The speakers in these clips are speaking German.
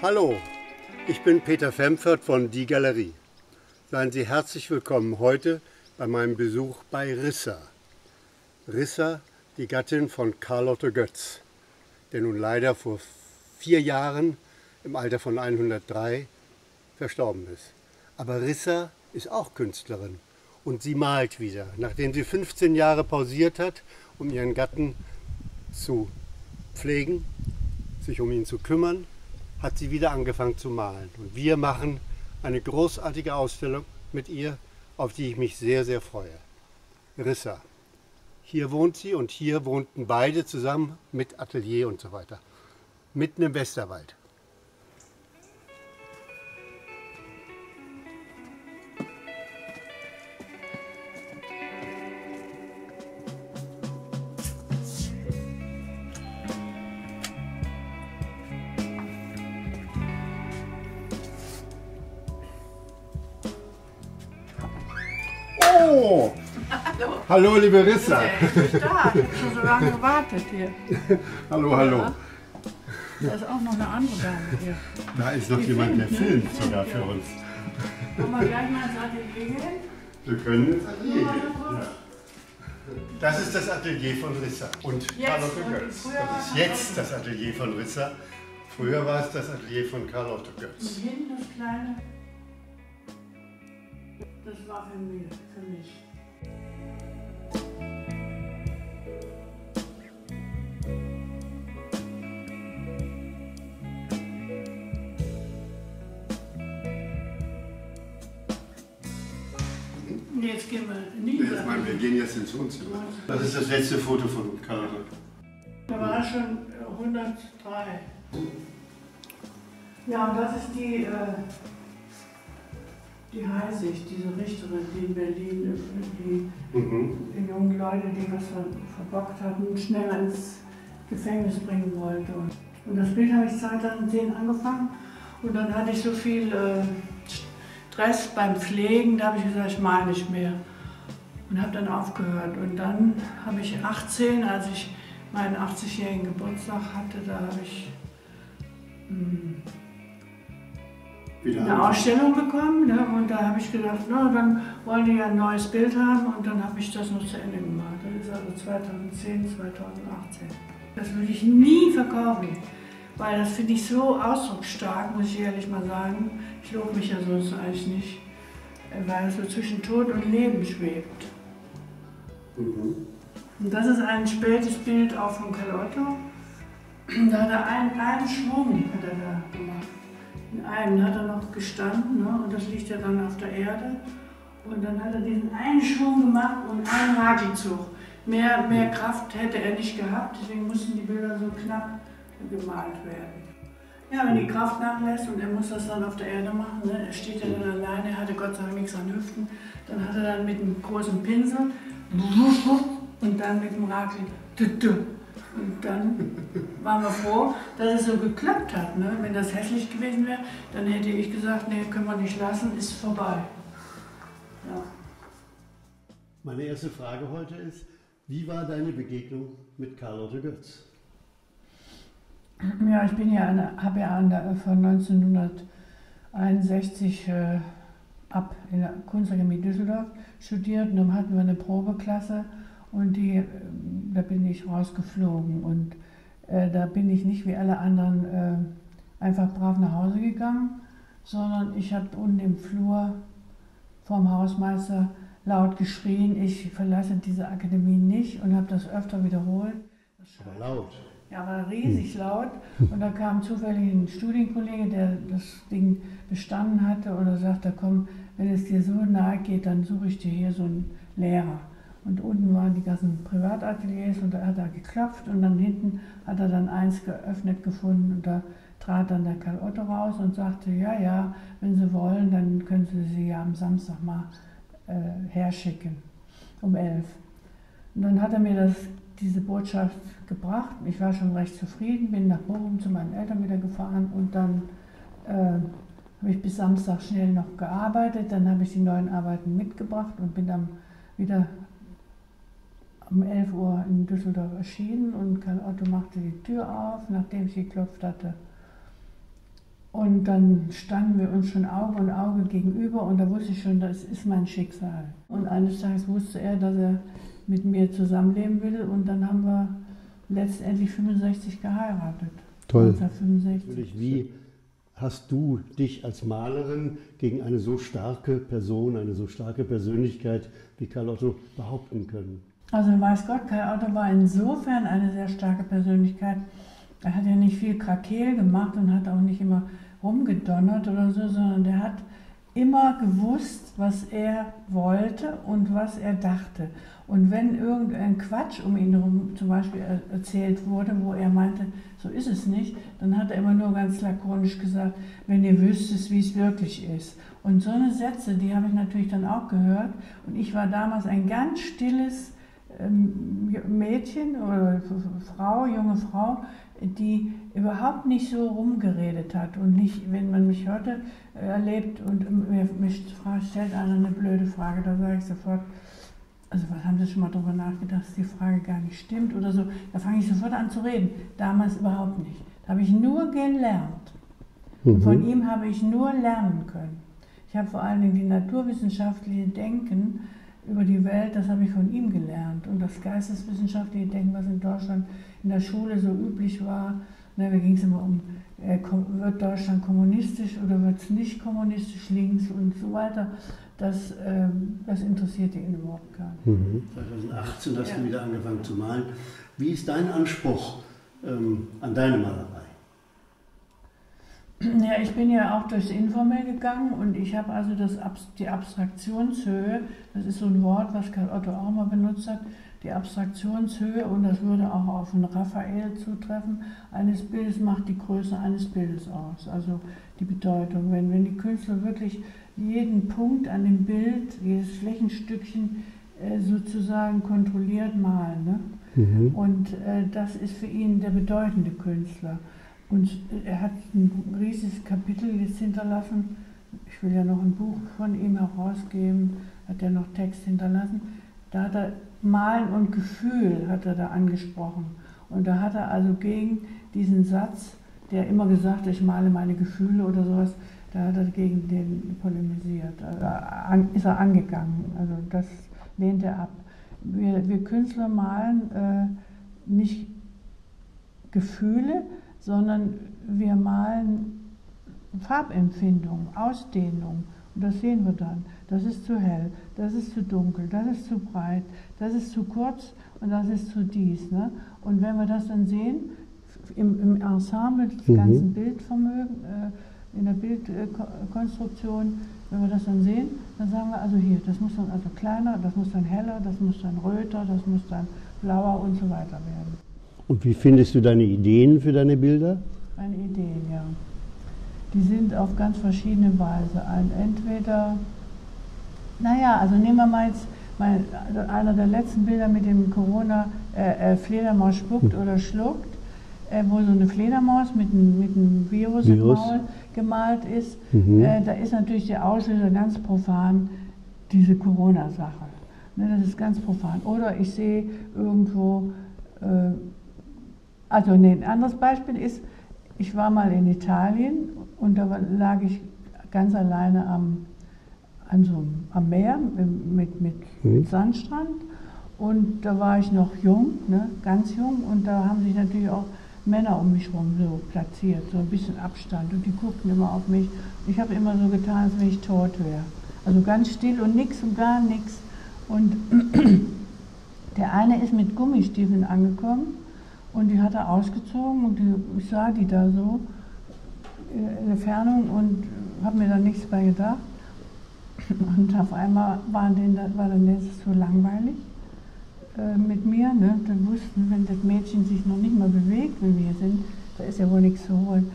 Hallo, ich bin Peter Femfert von Die Galerie. Seien Sie herzlich willkommen heute bei meinem Besuch bei Rissa. Rissa, die Gattin von Carlotte Götz, der nun leider vor vier Jahren im Alter von 103 verstorben ist. Aber Rissa ist auch Künstlerin und sie malt wieder, nachdem sie 15 Jahre pausiert hat, um ihren Gatten zu pflegen, sich um ihn zu kümmern, hat sie wieder angefangen zu malen. Und wir machen eine großartige Ausstellung mit ihr, auf die ich mich sehr, sehr freue. Rissa. Hier wohnt sie und hier wohnten beide zusammen mit Atelier und so weiter. Mitten im Westerwald. Hallo. Hallo, liebe Rissa. Ich bin da. Ich habe schon so lange gewartet hier. Hallo, hallo. Ja. Da ist auch noch eine andere Dame hier. Da ist noch Die jemand, der filmt, ne? filmt sogar für uns. Wollen wir gleich mal ins Atelier gehen? Wir können ins Atelier gehen. Ja. Das ist das Atelier von Rissa und und Götz. Das ist jetzt das Atelier von Rissa. Früher war es das Atelier von Carlotte Und Götz. hinten das kleine. Das war für mich. Für mich. Und Jetzt gehen wir nie Ich meine, wir gehen jetzt ins Wohnzimmer. Das ist das letzte Foto von Carlotte. Da war schon äh, 103. Ja, und das ist die, äh, die Heisig, diese Richterin, die in Berlin die, Mhm. die jungen Leute, die was ver verbockt hatten, schnell ins Gefängnis bringen wollte. Und, das Bild habe ich 2010 angefangen und dann hatte ich so viel äh, Stress beim Pflegen, da habe ich gesagt, ich male nicht mehr. Und habe dann aufgehört. Und dann habe ich 18, als ich meinen 80-jährigen Geburtstag hatte, da habe ich hm, Wieder eine. Ausstellung bekommen. Ne? Und da habe ich gedacht, na, dann wollen die ja ein neues Bild haben. Und dann habe ich das noch zu Ende gemacht. Das ist also 2010, 2018. Das würde ich nie verkaufen. Weil das finde ich so ausdrucksstark, muss ich ehrlich mal sagen. Ich lobe mich ja sonst eigentlich nicht. Weil es so zwischen Tod und Leben schwebt. Mhm. Und das ist ein spätes Bild auch von Carlotto. Da hat er einen, einen Schwung hat er da gemacht. In einem hat er noch gestanden ne? und das liegt ja dann auf der Erde. Und dann hat er diesen einen Schwung gemacht und einen Hagelzug. Mehr, mehr Kraft hätte er nicht gehabt, deswegen mussten die Bilder so knapp gemalt werden. Ja, wenn die Kraft nachlässt und er muss das dann auf der Erde machen, ne? er steht ja dann alleine, er hatte Gott sei Dank nichts an Hüften, dann hat er dann mit einem großen Pinsel und dann mit dem Rakel. Und dann waren wir froh, dass es so geklappt hat. Ne? Wenn das hässlich gewesen wäre, dann hätte ich gesagt, nee, können wir nicht lassen, ist vorbei. Ja. Meine erste Frage heute ist, wie war deine Begegnung mit Carlotte Götz? Ja, ich bin ja habe ja an der, von 1961 äh, ab in der Kunstakademie Düsseldorf studiert und dann hatten wir eine Probeklasse und die, äh, da bin ich rausgeflogen und äh, da bin ich nicht wie alle anderen äh, einfach brav nach Hause gegangen, sondern ich habe unten im Flur vom Hausmeister laut geschrien, ich verlasse diese Akademie nicht und habe das öfter wiederholt. Aber laut. Ja, war riesig laut. Und da kam zufällig ein Studienkollege, der das Ding bestanden hatte und er sagte, komm, wenn es dir so nahe geht, dann suche ich dir hier so einen Lehrer. Und unten waren die ganzen Privatateliers und da hat er geklopft und dann hinten hat er dann eins geöffnet gefunden und da trat dann der Karl Otto raus und sagte, ja, ja, wenn Sie wollen, dann können Sie sie ja am Samstag mal äh, herschicken, um elf. Und dann hat er mir das, diese Botschaft gebracht. Ich war schon recht zufrieden, bin nach Bochum zu meinen Eltern wieder gefahren und dann äh, habe ich bis Samstag schnell noch gearbeitet. Dann habe ich die neuen Arbeiten mitgebracht und bin dann wieder um 11 Uhr in Düsseldorf erschienen und Karl Otto machte die Tür auf, nachdem ich geklopft hatte. Und dann standen wir uns schon Auge und Auge gegenüber und da wusste ich schon, das ist mein Schicksal. Und eines Tages wusste er, dass er mit mir zusammenleben will und dann haben wir letztendlich 65 geheiratet. Toll. 1965. Wie hast du dich als Malerin gegen eine so starke Person, eine so starke Persönlichkeit wie Karl Otto behaupten können? Also weiß Gott, Karl Otto war insofern eine sehr starke Persönlichkeit. Er hat ja nicht viel Krakel gemacht und hat auch nicht immer rumgedonnert oder so, sondern der hat immer gewusst, was er wollte und was er dachte. Und wenn irgendein Quatsch um ihn herum zum Beispiel erzählt wurde, wo er meinte, so ist es nicht, dann hat er immer nur ganz lakonisch gesagt, wenn ihr wüsstet, wie es wirklich ist. Und so eine Sätze, die habe ich natürlich dann auch gehört. Und ich war damals ein ganz stilles Mädchen oder Frau, junge Frau, die überhaupt nicht so rumgeredet hat und nicht, wenn man mich heute äh, erlebt und mir, mich stellt einer eine blöde Frage, da sage ich sofort, also was haben Sie schon mal darüber nachgedacht, dass die Frage gar nicht stimmt oder so, da fange ich sofort an zu reden. Damals überhaupt nicht. Da habe ich nur gelernt. Mhm. Von ihm habe ich nur lernen können. Ich habe vor allen Dingen die naturwissenschaftliche Denken über die Welt, das habe ich von ihm gelernt. Und das geisteswissenschaftliche Denken, was in Deutschland in der Schule so üblich war, ne, da ging es immer um, äh, wird Deutschland kommunistisch oder wird es nicht kommunistisch, links und so weiter. Das, äh, das interessierte ihn überhaupt gar nicht. Mhm. 2018 hast ja. du wieder angefangen zu malen. Wie ist dein Anspruch ähm, an deine Malerei? Ja, ich bin ja auch durchs Informell gegangen und ich habe also das, die Abstraktionshöhe, das ist so ein Wort, was Karl Otto auch mal benutzt hat, die Abstraktionshöhe, und das würde auch auf einen Raphael zutreffen, eines Bildes macht die Größe eines Bildes aus, also die Bedeutung. Wenn, wenn die Künstler wirklich jeden Punkt an dem Bild, jedes Flächenstückchen äh, sozusagen kontrolliert malen. Ne? Mhm. Und äh, das ist für ihn der bedeutende Künstler. Und er hat ein riesiges Kapitel jetzt hinterlassen. Ich will ja noch ein Buch von ihm herausgeben, hat er noch Text hinterlassen. Da hat er Malen und Gefühl hat er da angesprochen. Und da hat er also gegen diesen Satz, der immer gesagt, ich male meine Gefühle oder sowas, da hat er gegen den polemisiert. Also ist er angegangen. Also das lehnt er ab. Wir, wir Künstler malen äh, nicht Gefühle, sondern wir malen Farbempfindung, Ausdehnung. Und das sehen wir dann. Das ist zu hell, das ist zu dunkel, das ist zu breit, das ist zu kurz und das ist zu dies. Ne? Und wenn wir das dann sehen, im, im Ensemble des mhm. ganzen Bildvermögen, äh, in der Bildkonstruktion, wenn wir das dann sehen, dann sagen wir also hier, das muss dann also kleiner, das muss dann heller, das muss dann röter, das muss dann blauer und so weiter werden. Und wie findest du deine Ideen für deine Bilder? Meine Ideen, ja. Die sind auf ganz verschiedene Weise. Ein, entweder, naja, also nehmen wir mal jetzt mein, also einer der letzten Bilder mit dem Corona, äh, äh, Fledermaus spuckt hm. oder schluckt, äh, wo so eine Fledermaus mit einem, mit einem Virus, Virus, im Maul gemalt ist. Mhm. Äh, da ist natürlich der Auslöser ganz profan diese Corona-Sache. Ne, das ist ganz profan. Oder ich sehe irgendwo äh, also nee, ein anderes Beispiel ist, ich war mal in Italien und da lag ich ganz alleine am, an so, am Meer mit, mit, mhm. mit Sandstrand und da war ich noch jung, ne, ganz jung und da haben sich natürlich auch Männer um mich herum so platziert, so ein bisschen Abstand und die guckten immer auf mich. Ich habe immer so getan, als wenn ich tot wäre. Also ganz still und nix und gar nichts. Und der eine ist mit Gummistiefeln angekommen und die hat er ausgezogen und die, ich sah die da so in der Fernung und habe mir da nichts bei gedacht. Und auf einmal war, denen, war dann das so langweilig äh, mit mir. Ne? Dann wussten, wenn das Mädchen sich noch nicht mal bewegt, wenn wir sind, da ist ja wohl nichts zu holen.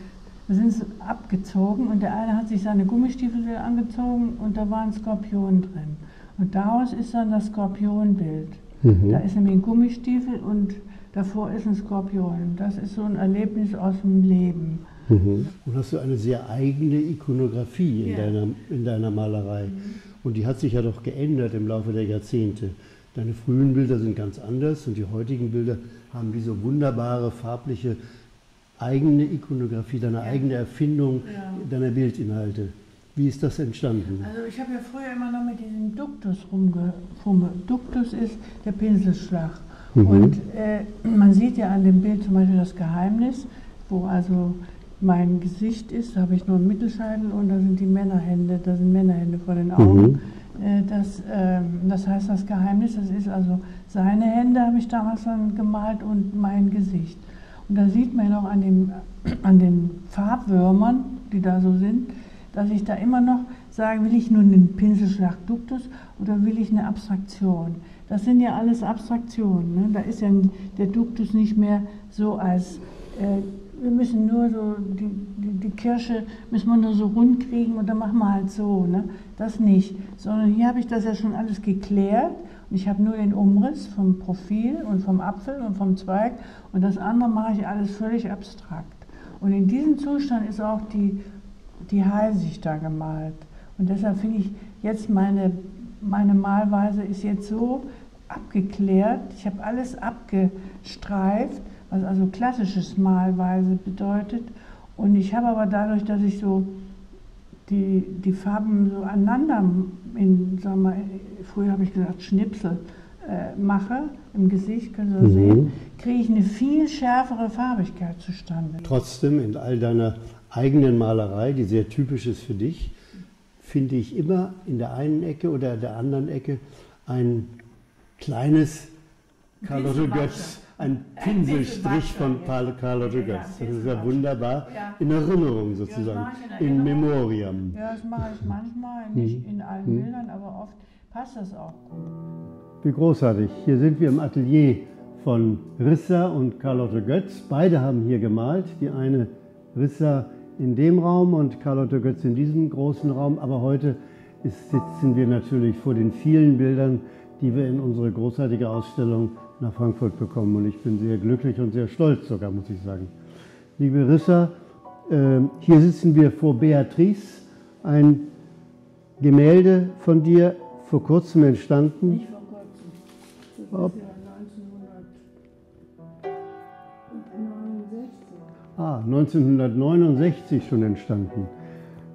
Da sind sie abgezogen und der eine hat sich seine Gummistiefel wieder angezogen und da war ein Skorpion drin. Und daraus ist dann das Skorpionbild. Mhm. Da ist nämlich ein Gummistiefel und davor ist ein Skorpion. Das ist so ein Erlebnis aus dem Leben. Mhm. Und hast du eine sehr eigene Ikonografie in, ja. deiner, in deiner Malerei. Mhm. Und die hat sich ja doch geändert im Laufe der Jahrzehnte. Deine frühen Bilder sind ganz anders und die heutigen Bilder haben diese wunderbare farbliche eigene Ikonografie, deine Ja. eigene Erfindung Ja. deiner Bildinhalte. Wie ist das entstanden? Also ich habe ja früher immer noch mit diesem Duktus rumgefummelt. Duktus ist der Pinselschlag. Mhm. Und äh, man sieht ja an dem Bild zum Beispiel das Geheimnis, wo also mein Gesicht ist, da habe ich nur einen Mittelscheitel und da sind die Männerhände, da sind Männerhände vor den Augen. Äh, Das, ähm, das heißt, das Geheimnis, das ist also seine Hände, habe ich damals dann gemalt und mein Gesicht. Und da sieht man auch an, dem, an den Farbwürmern, die da so sind, dass ich da immer noch sage, will ich nun einen Pinselschlag Duktus oder will ich eine Abstraktion? Das sind ja alles Abstraktionen. Ne? Da ist ja der Duktus nicht mehr so als, äh, wir müssen nur so, die, die, die Kirsche müssen wir nur so rund kriegen und dann machen wir halt so. Ne? Das nicht. Sondern hier habe ich das ja schon alles geklärt und ich habe nur den Umriss vom Profil und vom Apfel und vom Zweig und das andere mache ich alles völlig abstrakt. Und in diesem Zustand ist auch die, die Heilsicht da gemalt. Und deshalb finde ich jetzt meine, meine Malweise ist jetzt so abgeklärt. Ich habe alles abgestreift, was also klassisches Malweise bedeutet. Und ich habe aber dadurch, dass ich so die, die Farben so aneinander in, sagen wir, früher habe ich gesagt, Schnipsel äh, mache im Gesicht, können Sie Mhm. sehen, kriege ich eine viel schärfere Farbigkeit zustande. Trotzdem in all deiner eigenen Malerei, die sehr typisch ist für dich, finde ich immer in der einen Ecke oder der anderen Ecke ein kleines Carlotte Pinselwasser. Götz, ein Ein Pinselstrich von ja, Götz. Das ist ja wunderbar in Erinnerung sozusagen, in. Memoriam. Ja, das mache ich manchmal, nicht in allen Mhm. Bildern, aber oft passt das auch gut. Wie großartig. Hier sind wir im Atelier von Rissa und Carlotte Götz. Beide haben hier gemalt. Die eine Rissa in dem Raum und Carlotte Götz in diesem großen Raum. Aber heute ist, sitzen wir natürlich vor den vielen Bildern, die wir in unsere großartige Ausstellung nach Frankfurt bekommen. Und ich bin sehr glücklich und sehr stolz sogar, muss ich sagen. Liebe Rissa, äh, hier sitzen wir vor Beatrice, ein Gemälde von dir, vor kurzem entstanden. Nicht vor kurzem. 1969 schon entstanden.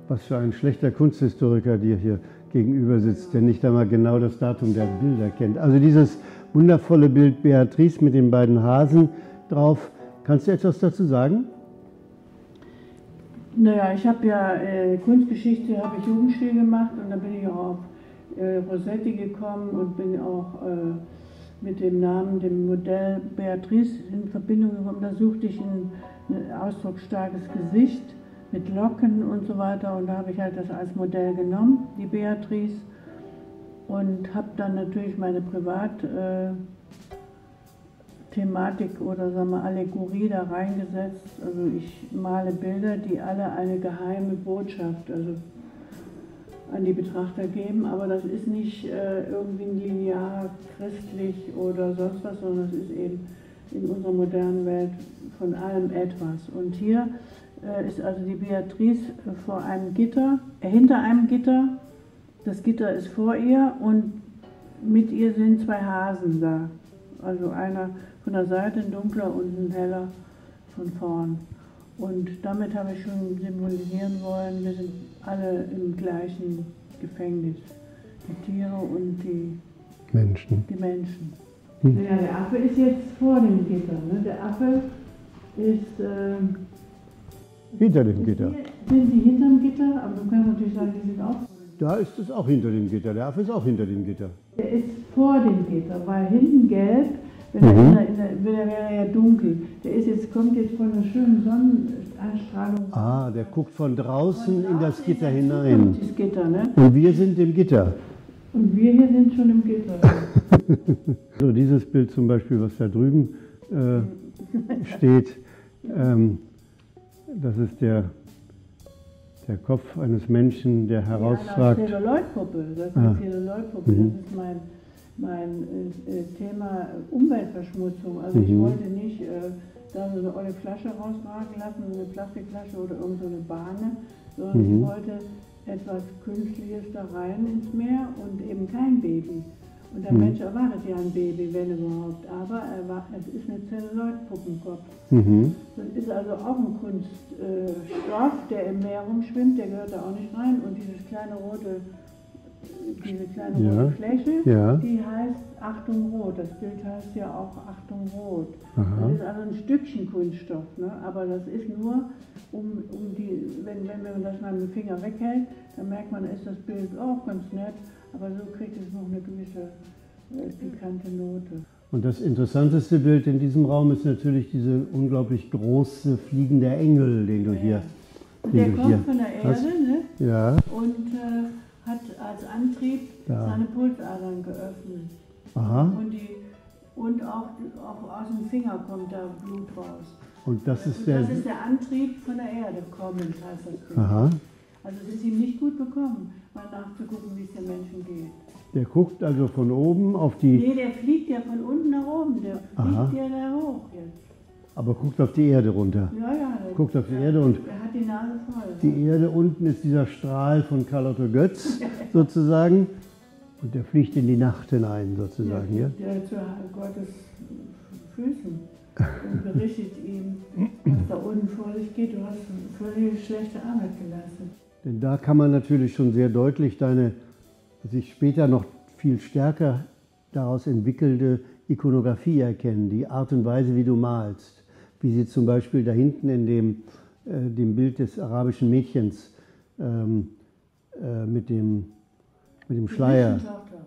Was für ein schlechter Kunsthistoriker dir hier gegenüber sitzt, der nicht einmal genau das Datum der Bilder kennt. Also dieses wundervolle Bild Beatrice mit den beiden Hasen drauf. Kannst du etwas dazu sagen? Naja, ich habe ja äh, Kunstgeschichte, habe ich Jugendstil gemacht und da bin ich auch auf äh, Rossetti gekommen und bin auch äh, mit dem Namen, dem Modell Beatrice in Verbindung gekommen. Da suchte ich ein, ein ausdrucksstarkes Gesicht mit Locken und so weiter. Und da habe ich halt das als Modell genommen, die Beatrice. Und habe dann natürlich meine Privat... Äh, Thematik oder sagen wir Allegorie da reingesetzt. Also ich male Bilder, die alle eine geheime Botschaft also an die Betrachter geben, aber das ist nicht äh, irgendwie linear christlich oder sonst was, sondern es ist eben in unserer modernen Welt von allem etwas. Und hier äh, ist also die Beatrice äh, vor einem Gitter, äh, hinter einem Gitter, das Gitter ist vor ihr und mit ihr sind zwei Hasen da. Also einer von der Seite ein dunkler und ein heller von vorn. Und damit habe ich schon symbolisieren wollen, wir sind alle im gleichen Gefängnis. Die Tiere und die, Menschen. die Menschen. Hm. Ja, der Affe ist jetzt vor dem Gitter. Ne? Der Affe ist. ähm, Hinter dem Gitter. Sind die hinterm Gitter? Aber du kannst natürlich sagen, die sind auch vor dem Da ist es auch hinter dem Gitter. Der Affe ist auch hinter dem Gitter. Der ist vor dem Gitter, weil hinten gelb, wenn er, Mhm. in der, in der, er wäre ja dunkel. Der ist jetzt, kommt jetzt von der schönen Sonneneinstrahlung. Ah, der guckt von draußen in das Draußen Gitter ist ja hinein. Das Gitter, ne? Und wir sind im Gitter. Und wir hier sind schon im Gitter. So, dieses Bild zum Beispiel, was da drüben äh, steht, ähm, das ist der, der Kopf eines Menschen, der Ja, herausragt. eine Zelluloidpuppe. Das ist Ah. eine Zelluloidpuppe. Mhm. Das ist mein, mein äh, äh, Thema Umweltverschmutzung. Also ich Mhm. wollte nicht äh, da so eine olle Flasche rausragen lassen, eine Plastikflasche oder irgendeine so eine Bahne, sondern Mhm. ich wollte etwas Künstliches da rein ins Meer und eben kein Baby. Und der Mensch erwartet ja ein Baby, wenn überhaupt. Aber er war, es ist eine Zelluloid-Puppenkopf. Mhm. Das ist also auch ein Kunststoff, der im Meer rumschwimmt, der gehört da auch nicht rein. Und dieses kleine rote, diese kleine Ja. rote Fläche, Ja. die heißt Achtung Rot. Das Bild heißt ja auch Achtung Rot. Aha. Das ist also ein Stückchen Kunststoff, ne? aber das ist nur, um, um die, wenn, wenn man das mal mit dem Finger weghält, dann merkt man, ist das Bild auch ganz nett, aber so kriegt es noch eine gewisse äh, pikante Note. Und das interessanteste Bild in diesem Raum ist natürlich dieser unglaublich große fliegende Engel, den du hier. Und den der du kommt hier von der hast. Erde ne? Ja, und äh, hat als Antrieb Ja. seine Pulsadern geöffnet. aha. Und, die, und auch, auch aus dem Finger kommt da Blut raus. Und das ist Und der. das ist der Antrieb von der Erde kommend, heißt das. Aha. Also es ist ihm nicht gut bekommen, mal nachzugucken, wie es den Menschen geht. Der guckt also von oben auf die. Nee, der fliegt ja von unten nach oben, der Aha. fliegt ja da hoch jetzt. Aber guckt auf die Erde runter. Ja, ja. Guckt auf die Erde und Er hat die Nase voll. die Erde unten ist dieser Strahl von Karl Otto Götz sozusagen. Und der fliegt in die Nacht hinein sozusagen. Ja? Der zu Gottes Füßen und berichtet ihm, was da unten vor sich geht. Du hast völlig schlechte Arbeit geleistet. Denn da kann man natürlich schon sehr deutlich deine sich später noch viel stärker daraus entwickelte Ikonografie erkennen, die Art und Weise, wie du malst. Wie sie zum Beispiel da hinten in dem, äh, dem Bild des arabischen Mädchens ähm, äh, mit, dem, mit dem Schleier, Die Tochter.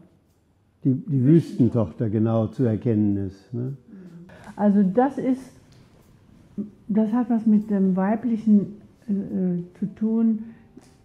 die, die Wüstentochter genau zu erkennen ist. Ne? Also das ist, das hat was mit dem Weiblichen äh, äh, zu tun.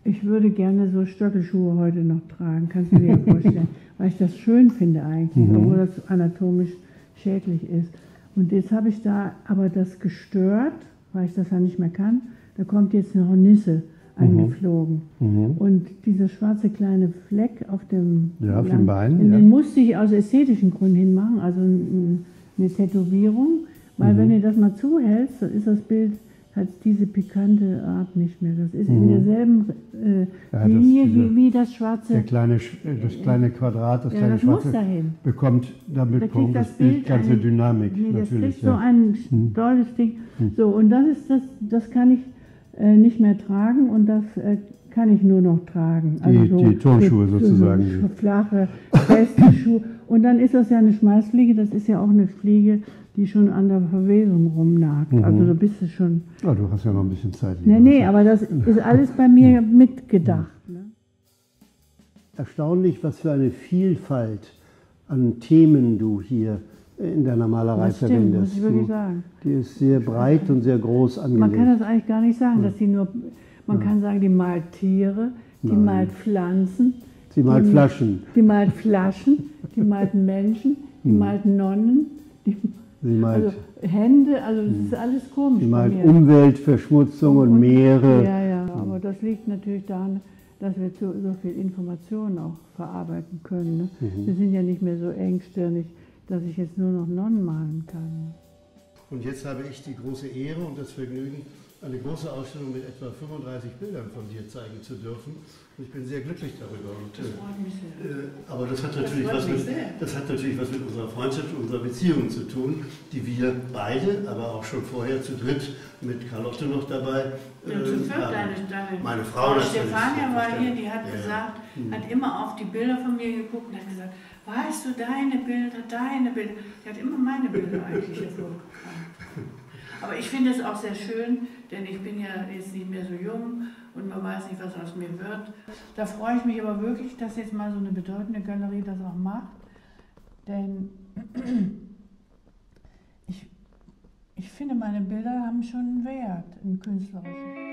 Ich würde gerne so Stöckelschuhe heute noch tragen, kannst du dir ja vorstellen, weil ich das schön finde eigentlich, Mhm. obwohl das anatomisch schädlich ist. Und jetzt habe ich da aber das gestört, weil ich das ja nicht mehr kann. Da kommt jetzt eine Hornisse eingeflogen. Mhm. Und dieser schwarze kleine Fleck auf dem, Ja, auf dem Bein, den ja. musste ich aus ästhetischen Gründen hinmachen, also ein- eine Tätowierung, weil Mhm. wenn ihr das mal zuhältst, dann ist das Bild hat diese pikante Art nicht mehr. Das ist in derselben äh, Mhm. Ja, das- Linie diese- wie, wie das schwarze. Der kleine, äh, das kleine Quadrat, das ja, kleine das muss schwarze, dahin. bekommt, damit Da kriegt das das Bild Bild ganze eine- Dynamik. Nee, das natürlich, so ja. Mhm. ein tolles Ding. So, und das ist das, das kann ich äh, nicht mehr tragen und das äh, kann ich nur noch tragen. Also Die- die Turnschuhe sozusagen. So flache, feste Schuhe. Und dann ist das ja eine Schmeißfliege, das ist ja auch eine Fliege, die schon an der Verwesung rumnagt. Mhm. Also da bist du schon. Ah, du hast ja noch ein bisschen Zeit. Nee, nee, aber das ist alles bei mir mitgedacht. Ne? Erstaunlich, was für eine Vielfalt an Themen du hier in deiner Malerei Das stimmt, muss verwendest. ich wirklich Du- sagen. Die ist sehr breit und sehr groß Man kann angelegt. das eigentlich gar nicht sagen, dass die nur. Man kann sagen, die malt Tiere, die Nein. malt Pflanzen, Sie malt die- Flaschen, die malt Flaschen, die malt Menschen, die malt Nonnen, die, sie malt, also Hände, also das ist alles komisch sie bei malt mir. Umweltverschmutzung und Meere. Ja, ja, aber das liegt natürlich daran, dass wir so, so viel Informationen auch verarbeiten können. Ne? Mhm. Wir sind ja nicht mehr so engstirnig, dass ich jetzt nur noch Nonnen malen kann. Und jetzt habe ich die große Ehre und das Vergnügen, eine große Ausstellung mit etwa 35 Bildern von dir zeigen zu dürfen. Und ich bin sehr glücklich darüber. Und, äh, äh, aber das hat, natürlich freut was mich mit, sehr. das hat natürlich was mit unserer Freundschaft und unserer Beziehung zu tun, die wir beide, aber auch schon vorher zu dritt mit Carlotte noch dabei. Ja, zu äh, viert, deine, deine Meine Frau natürlich, Stefania war hier, die hat Ja, gesagt, Mhm. hat immer auf die Bilder von mir geguckt und hat gesagt, weißt du, deine Bilder, deine Bilder. Die hat immer meine Bilder eigentlich hervorgekramt. Aber ich finde es auch sehr schön, denn ich bin ja jetzt nicht mehr so jung und man weiß nicht, was aus mir wird. Da freue ich mich aber wirklich, dass jetzt mal so eine bedeutende Galerie das auch macht. Denn ich, ich finde, meine Bilder haben schon einen Wert, einen künstlerischen.